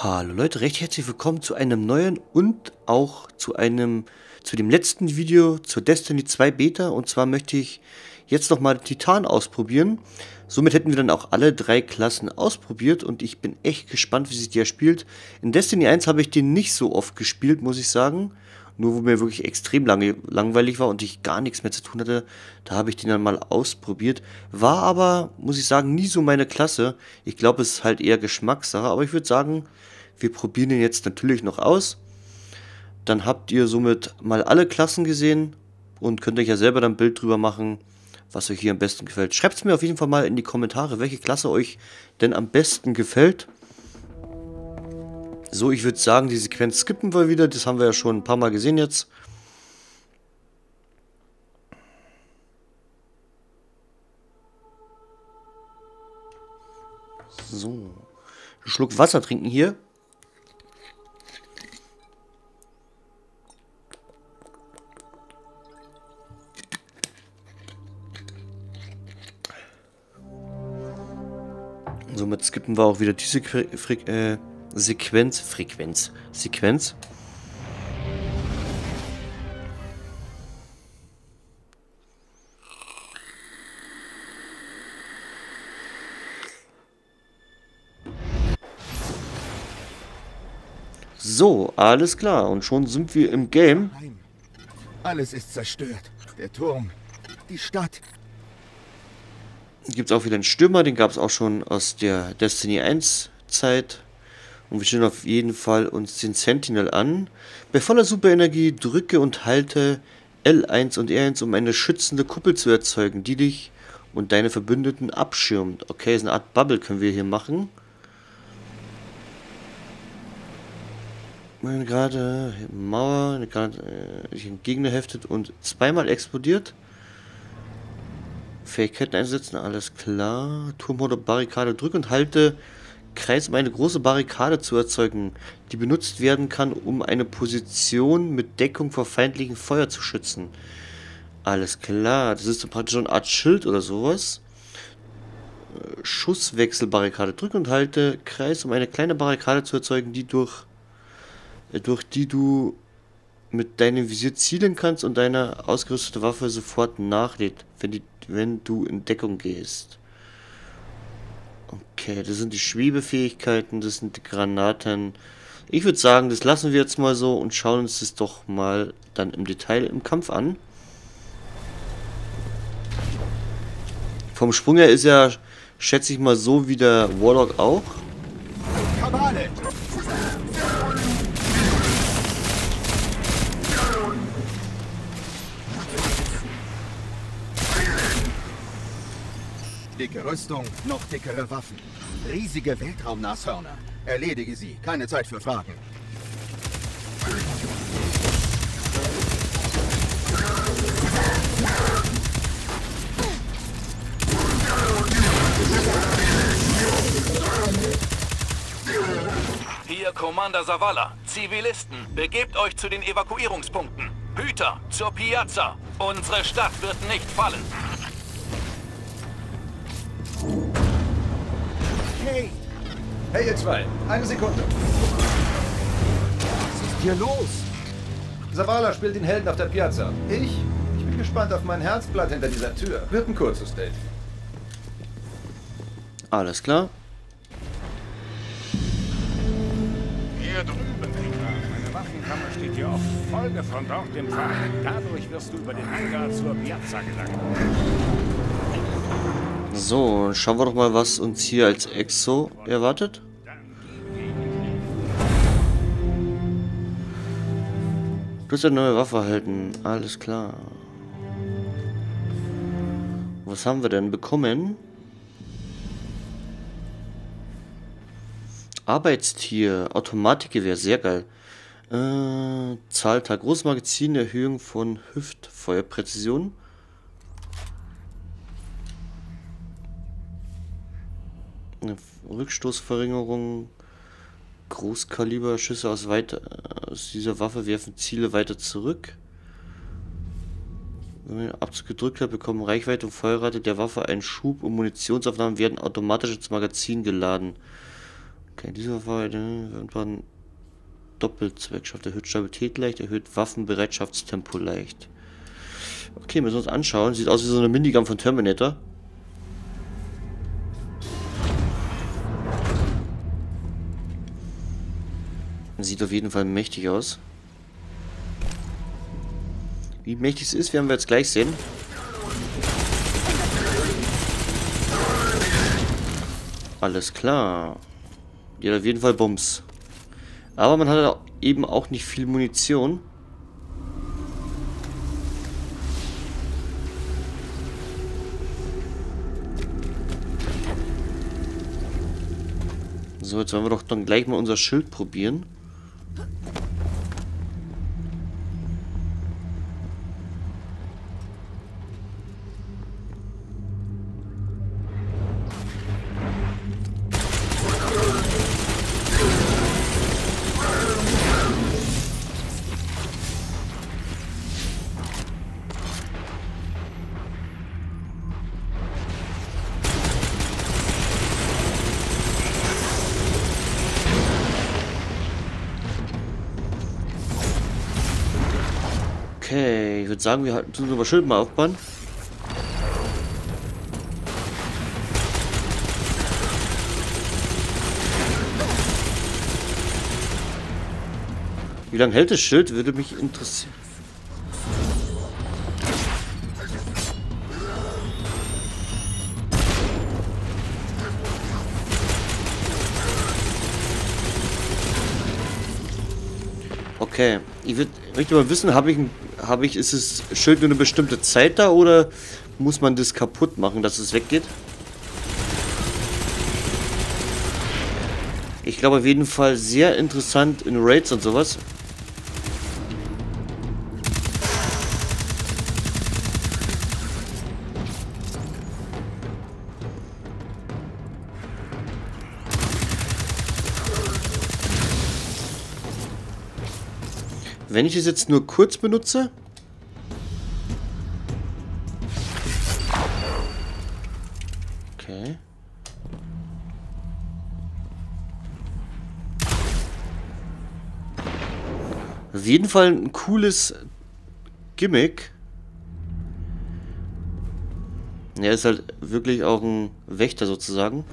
Hallo Leute, recht herzlich willkommen zu einem neuen und auch zu einem zu dem letzten Video zur Destiny 2 Beta und zwar möchte ich jetzt nochmal Titan ausprobieren. Somit hätten wir dann auch alle drei Klassen ausprobiert und ich bin echt gespannt, wie sich der spielt. In Destiny 1 habe ich den nicht so oft gespielt, muss ich sagen. Nur wo mir wirklich extrem lange, langweilig war und ich gar nichts mehr zu tun hatte, da habe ich den dann mal ausprobiert. War aber, muss ich sagen, nie so meine Klasse. Ich glaube, es ist halt eher Geschmackssache, aber ich würde sagen, wir probieren den jetzt natürlich noch aus. Dann habt ihr somit mal alle Klassen gesehen und könnt euch ja selber dann ein Bild drüber machen, was euch hier am besten gefällt. Schreibt es mir auf jeden Fall mal in die Kommentare, welche Klasse euch denn am besten gefällt. So, ich würde sagen, die Sequenz skippen wir wieder. Das haben wir ja schon ein paar Mal gesehen jetzt. So. Einen Schluck Wasser trinken hier. Skippen wir auch wieder diese Fre äh, Sequenz, Frequenz, Sequenz. So, alles klar. Und schon sind wir im Game. Alles ist zerstört. Der Turm, die Stadt. Gibt es auch wieder einen Stürmer, den gab es auch schon aus der Destiny 1 Zeit. Und wir stellen auf jeden Fall uns den Sentinel an. Bei voller Superenergie drücke und halte L1 und R1, um eine schützende Kuppel zu erzeugen, die dich und deine Verbündeten abschirmt. Okay, so eine Art Bubble können wir hier machen. Gerade Mauer, gerade äh, Gegner heftet und zweimal explodiert. Fähigkeiten einsetzen, alles klar. Turm oder Barrikade drück und halte Kreis, um eine große Barrikade zu erzeugen, die benutzt werden kann, um eine Position mit Deckung vor feindlichem Feuer zu schützen. Alles klar, das ist praktisch so eine Art Schild oder sowas. Äh, Schusswechselbarrikade. Drück und halte Kreis, um eine kleine Barrikade zu erzeugen, die durch, äh, durch die du mit deinem Visier zielen kannst und deine ausgerüstete Waffe sofort nachlädt, wenn, die, wenn du in Deckung gehst. Okay, das sind die Schwebefähigkeiten, das sind die Granaten. Ich würde sagen, das lassen wir jetzt mal so und schauen uns das doch mal dann im Detail im Kampf an. Vom Sprung her ist er, schätze ich mal, so wie der Warlock auch. Kabale! Dicke Rüstung, noch dickere Waffen. Riesige Weltraumnashörner. Erledige sie. Keine Zeit für Fragen. Hier Commander Zavala. Zivilisten, begebt euch zu den Evakuierungspunkten. Hüter, zur Piazza. Unsere Stadt wird nicht fallen. Hey! Hey, ihr zwei. Eine Sekunde. Was ist hier los? Zavala spielt den Helden auf der Piazza. Ich? Ich bin gespannt auf mein Herzblatt hinter dieser Tür. Wird ein kurzes Date. Alles klar. Hier drüben. Meine Waffenkammer steht hier offen. Folge von dort dem Pfad. Dadurch wirst du über den Hangar zur Piazza gelangen. So, schauen wir doch mal, was uns hier als Exo erwartet. Du hast eine neue Waffe erhalten. Alles klar. Was haben wir denn bekommen? Arbeitstier, Automatikgewehr, sehr geil. Äh, Zahltag, großes Magazin, Erhöhung von Hüftfeuerpräzision. Eine Rückstoßverringerung. Großkaliberschüsse aus, weiter, aus dieser Waffe werfen Ziele weiter zurück. Wenn man Abzug gedrückt hat, bekommen Reichweite und Feuerrate der Waffe einen Schub und Munitionsaufnahmen werden automatisch ins Magazin geladen. Okay, dieser Fall ne, irgendwann Doppelzweckschaft erhöht Stabilität leicht, erhöht Waffenbereitschaftstempo leicht. Okay, müssen wir uns anschauen. Sieht aus wie so eine Minigun von Terminator. Sieht auf jeden Fall mächtig aus. Wie mächtig es ist, werden wir jetzt gleich sehen. Alles klar. Die hat auf jeden Fall Bums. Aber man hat eben auch nicht viel Munition. So, jetzt wollen wir doch dann gleich mal unser Schild probieren. Okay, ich würde sagen, wir tun unser Schild mal aufbauen. Wie lange hält das Schild? Würde mich interessieren. Okay, ich würde möchte mal wissen, habe ich, habe ich, ist das Schild nur eine bestimmte Zeit da oder muss man das kaputt machen, dass es weggeht? Ich glaube auf jeden Fall sehr interessant in Raids und sowas. Wenn ich es jetzt nur kurz benutze... Okay. Auf jeden Fall ein cooles Gimmick. Er ist halt wirklich auch ein Wächter sozusagen.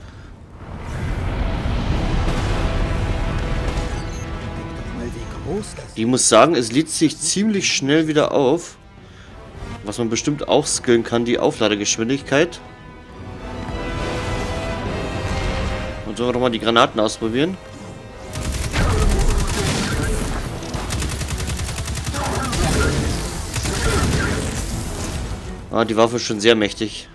Ich muss sagen, es lädt sich ziemlich schnell wieder auf. Was man bestimmt auch skillen kann, die Aufladegeschwindigkeit. Und sollen wir doch mal die Granaten ausprobieren. Ah, die Waffe ist schon sehr mächtig.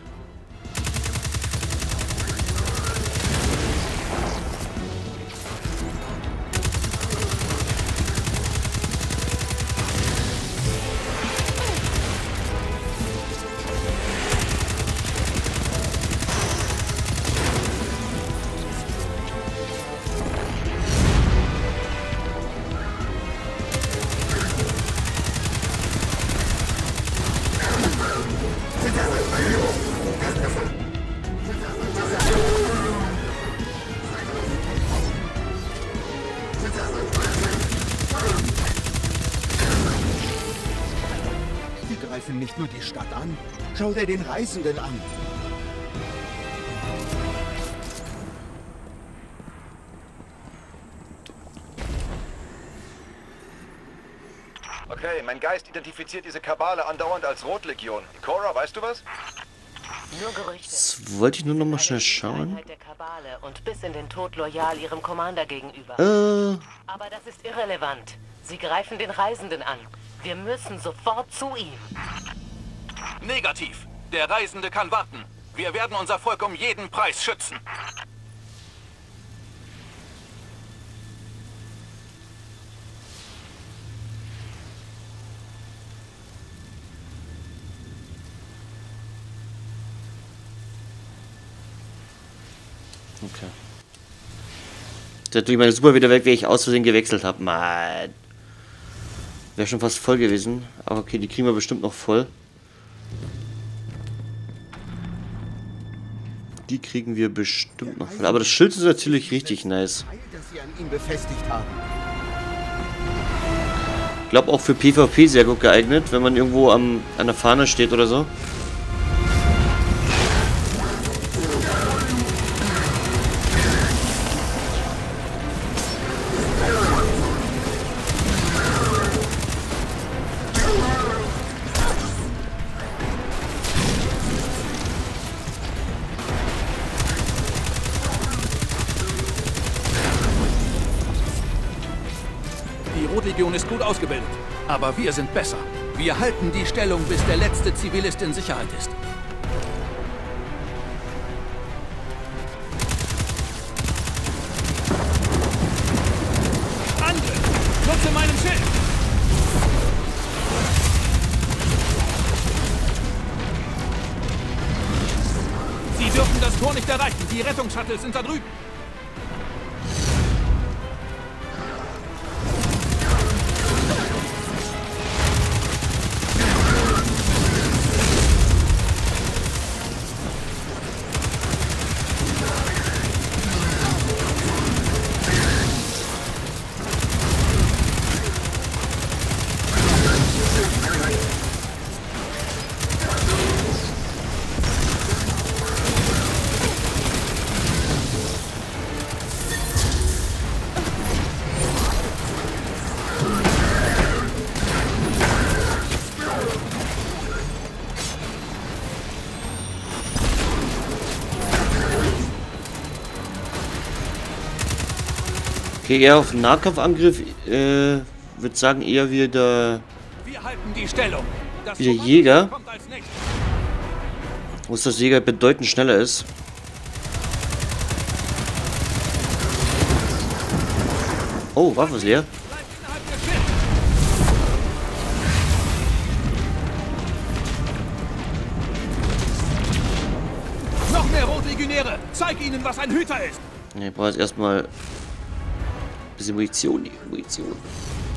Greifen nicht nur die Stadt an. Schau dir den Reisenden an. Okay, mein Geist identifiziert diese Kabale andauernd als Rotlegion. Cora, weißt du was? Nur Gerüchte. Das wollte ich nur noch mal schnell schauen. Der Kabale und bis in den Tod loyal ihrem Commander gegenüber. Äh, Aber das ist irrelevant. Sie greifen den Reisenden an. Wir müssen sofort zu ihm. Negativ. Der Reisende kann warten. Wir werden unser Volk um jeden Preis schützen. okay. Da tue ich meine Super wieder weg, wie ich aus Versehen gewechselt habe. Mann. Wäre schon fast voll gewesen. Aber okay, die kriegen wir bestimmt noch voll. Die kriegen wir bestimmt noch. Aber das Schild ist natürlich richtig nice. Ich glaube auch für PvP sehr gut geeignet, wenn man irgendwo am, an der Fahne steht oder so. Die Rotlegion ist gut ausgebildet, aber wir sind besser. Wir halten die Stellung, bis der letzte Zivilist in Sicherheit ist. Angriff! Nutze meinen Schild! Sie dürfen das Tor nicht erreichen. Die Rettungsshuttles sind da drüben. Okay, eher auf Nahkampfangriff. Äh, würde sagen eher wieder, Wir halten die Stellung. Das Wie der Kommando Jäger. wo es das Jäger bedeutend schneller ist. Oh, Waffe ist leer. Noch mehr Rotlegionäre! Zeig ihnen, was ein Hüter ist! Ne, ich brauche jetzt erstmal ein bisschen Munition. hier, Munition. Zavala,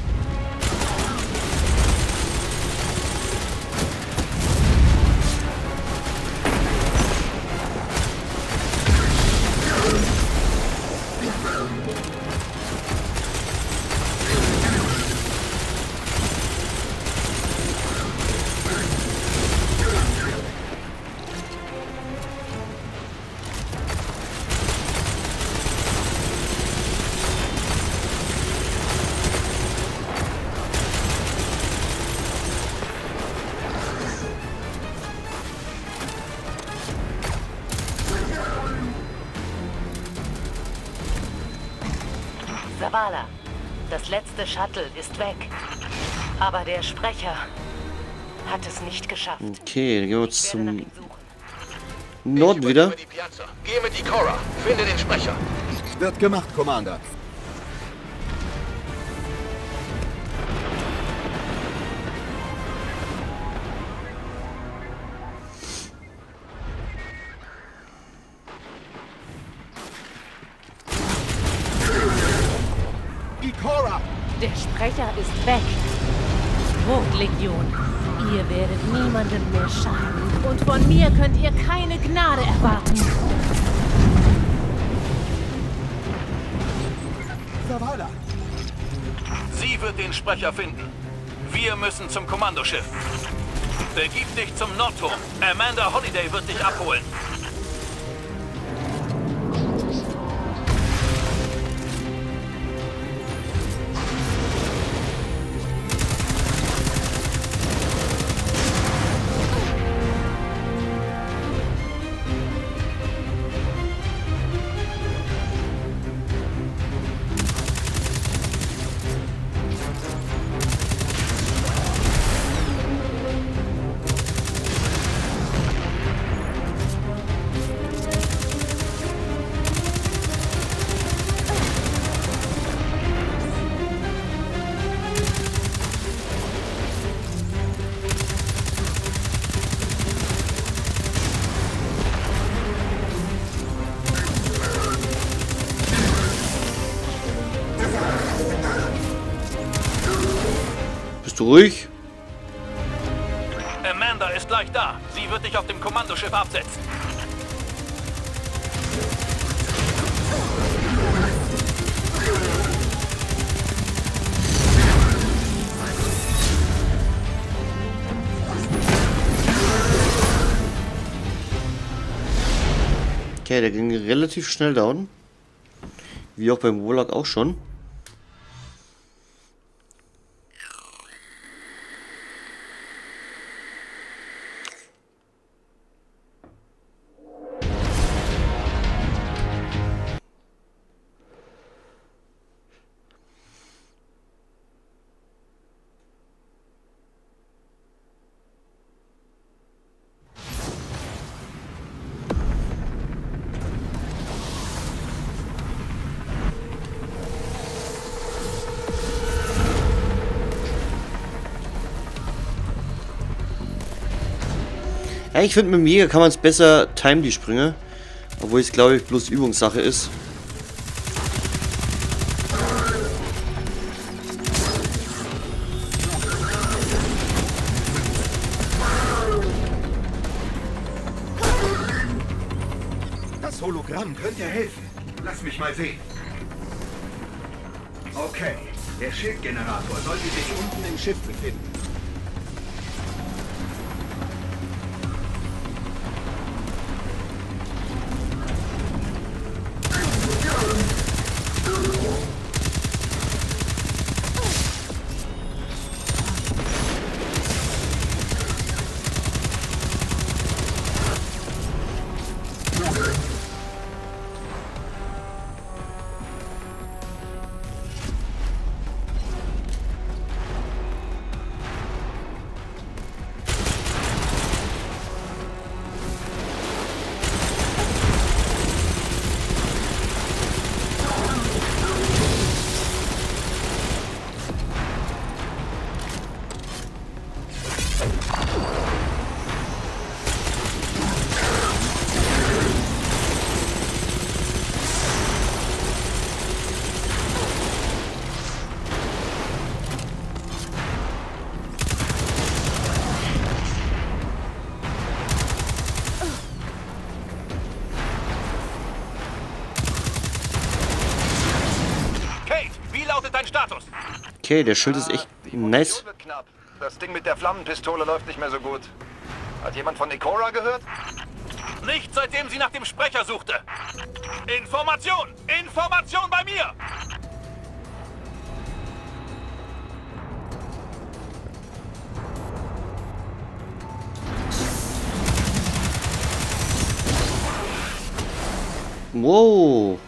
letzte Shuttle ist weg. Aber der Sprecher hat es nicht geschafft. Okay, dann gehen wir zum. Norden wieder. Geh mit Ikora. Finde den Sprecher. Wird gemacht, Commander. Der Sprecher ist weg. Rotlegion, ihr werdet niemandem mehr schaden. Und von mir könnt ihr keine Gnade erwarten. Zavala! Sie wird den Sprecher finden. Wir müssen zum Kommandoschiff. Begib dich zum Nordturm. Amanda Holiday wird dich abholen. ruhig. Amanda ist gleich da. Sie wird dich auf dem Kommandoschiff absetzen. Okay, der ging relativ schnell down. Wie auch beim Warlock auch schon. Ja, ich finde, mit dem Jäger kann man es besser timen, die Sprünge. Obwohl es, glaube ich, bloß Übungssache ist. Lautet dein Status? Okay, der Schild ist echt Die nice. Das Ding mit der Flammenpistole läuft nicht mehr so gut. Hat jemand von Ikora gehört? Nicht seitdem sie nach dem Sprecher suchte. Information! Information bei mir! Wow.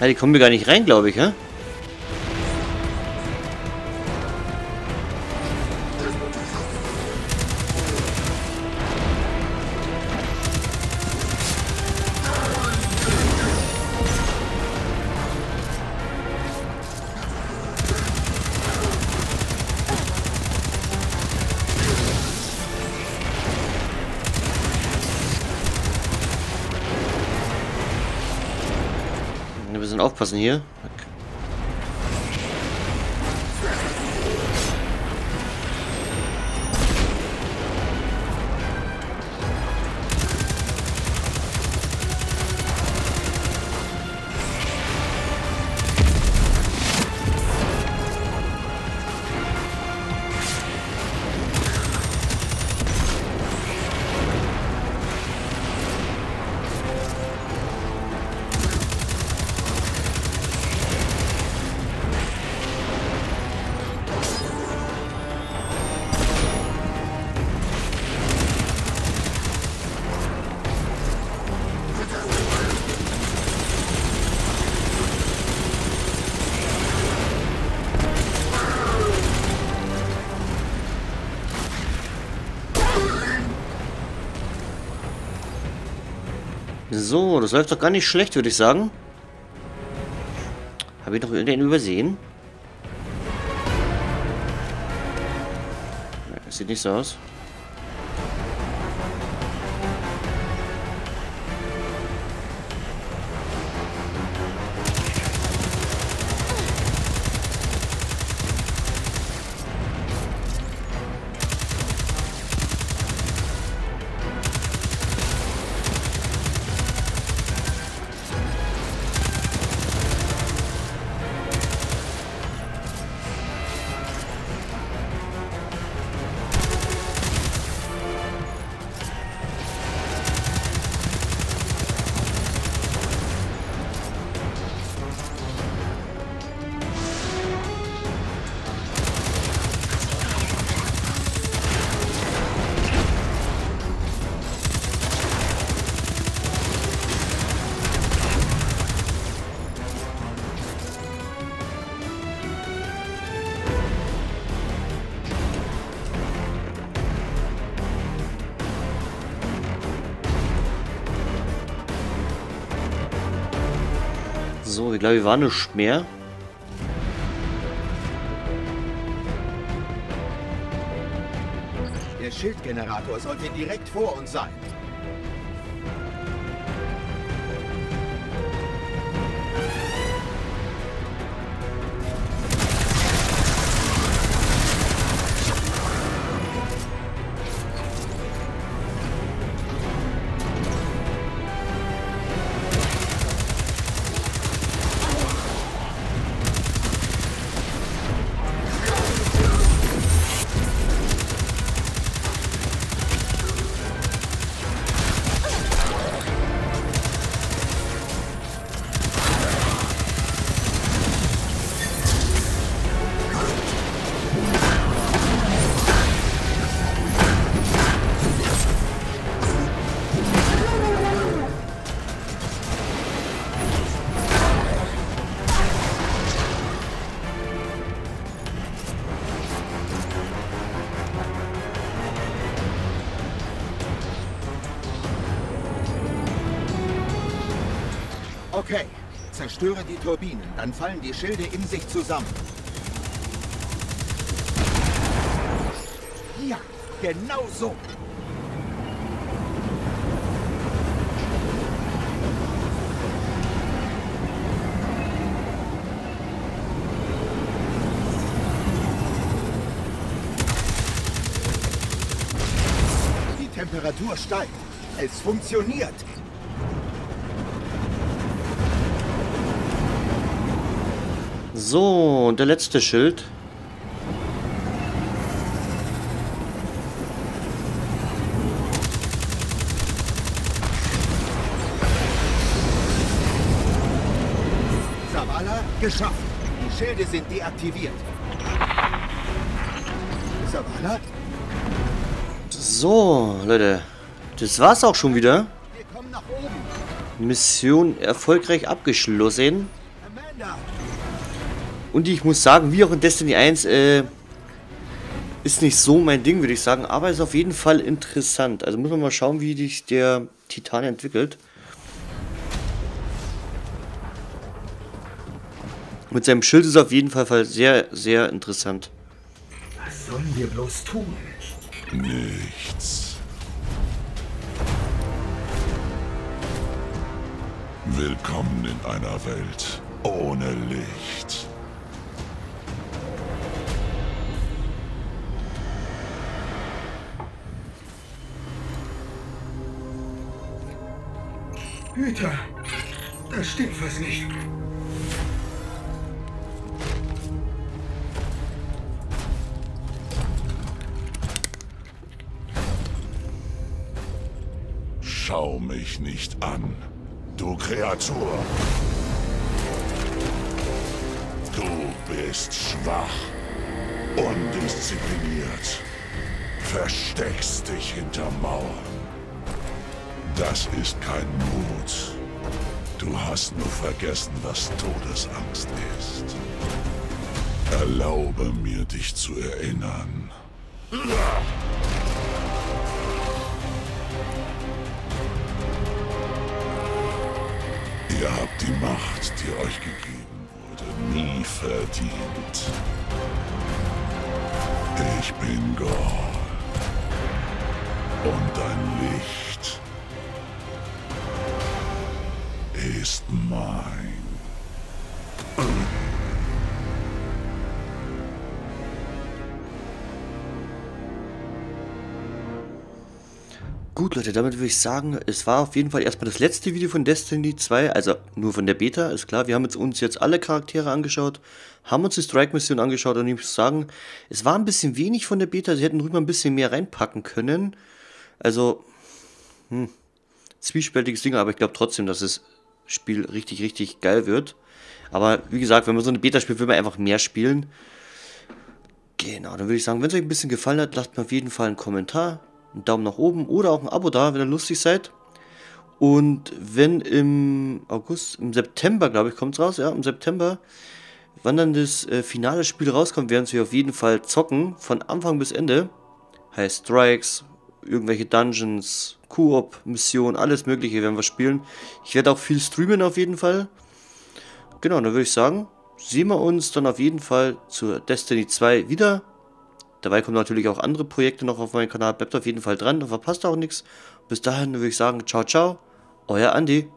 Ja, die kommen wir gar nicht rein, glaube ich, hä? Aufpassen hier. So, das läuft doch gar nicht schlecht, würde ich sagen. Habe ich noch irgendeinen übersehen? Ja, sieht nicht so aus. So, ich glaube, wir waren nicht mehr. Der Schildgenerator sollte direkt vor uns sein. Zerstöre die Turbinen, dann fallen die Schilde in sich zusammen. Ja, genau so. Die Temperatur steigt. Es funktioniert. So, und der letzte Schild. Zavala, geschafft. Die Schilde sind deaktiviert. Zavala, So, Leute. Das war's auch schon wieder. wir kommen nach oben. Mission erfolgreich abgeschlossen. Und ich muss sagen, wie auch in Destiny 1, äh, ist nicht so mein Ding, würde ich sagen, aber ist auf jeden Fall interessant. Also muss man mal schauen, wie sich der Titan entwickelt. Mit seinem Schild ist auf jeden Fall sehr, sehr interessant. was sollen wir bloß tun? Nichts. Willkommen in einer Welt ohne Licht. Hüter, da stimmt was nicht. Schau mich nicht an, du Kreatur. Du bist schwach, undiszipliniert, versteckst dich hinter Mauern. Das ist kein Mut. Du hast nur vergessen, was Todesangst ist. Erlaube mir, dich zu erinnern. Ihr habt die Macht, die euch gegeben wurde, nie verdient. Ich bin Gott. Und dein Licht ist mein. Gut, Leute, damit würde ich sagen, es war auf jeden Fall erstmal das letzte Video von Destiny 2, also nur von der Beta, ist klar. Wir haben jetzt uns jetzt alle Charaktere angeschaut, haben uns die Strike-Mission angeschaut und ich muss sagen, es war ein bisschen wenig von der Beta, sie hätten rüber ein bisschen mehr reinpacken können. Also, hm, zwiespältiges Ding, aber ich glaube trotzdem, dass das Spiel richtig, richtig geil wird. Aber wie gesagt, wenn man so eine Beta spielt, will man einfach mehr spielen. Genau, dann würde ich sagen, wenn es euch ein bisschen gefallen hat, lasst mir auf jeden Fall einen Kommentar einen Daumen nach oben oder auch ein Abo da, wenn ihr lustig seid. Und wenn im August, im September, glaube ich, kommt es raus, ja, im September, wann dann das äh, finale Spiel rauskommt, werden wir auf jeden Fall zocken, von Anfang bis Ende. Heißt Strikes, irgendwelche Dungeons, Koop-Missionen, alles mögliche werden wir spielen. Ich werde auch viel streamen auf jeden Fall. Genau, dann würde ich sagen, sehen wir uns dann auf jeden Fall zur Destiny 2 wieder. Dabei kommen natürlich auch andere Projekte noch auf meinen Kanal. Bleibt auf jeden Fall dran, da verpasst auch nichts. Bis dahin würde ich sagen, ciao, ciao, euer Andi.